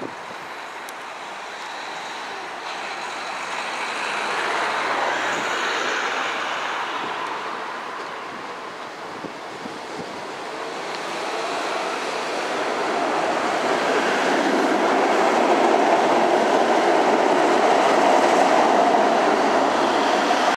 you